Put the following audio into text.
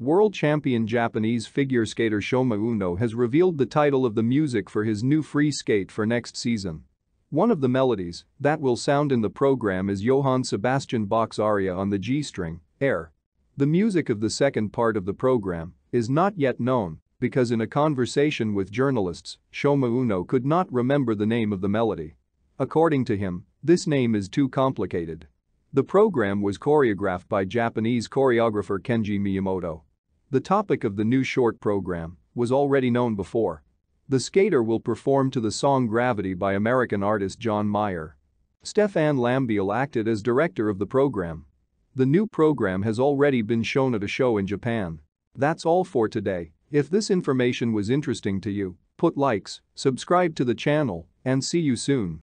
World champion Japanese figure skater Shoma Uno has revealed the title of the music for his new free skate for next season. One of the melodies that will sound in the program is Johann Sebastian Bach's aria on the G-string, Air. The music of the second part of the program is not yet known because in a conversation with journalists, Shoma Uno could not remember the name of the melody. According to him, this name is too complicated. The program was choreographed by Japanese choreographer Kenji Miyamoto. The topic of the new short program was already known before. The skater will perform to the song Gravity by American artist John Mayer. Stefan Lambiel acted as director of the program. The new program has already been shown at a show in Japan. That's all for today. If this information was interesting to you, put likes, subscribe to the channel, and see you soon.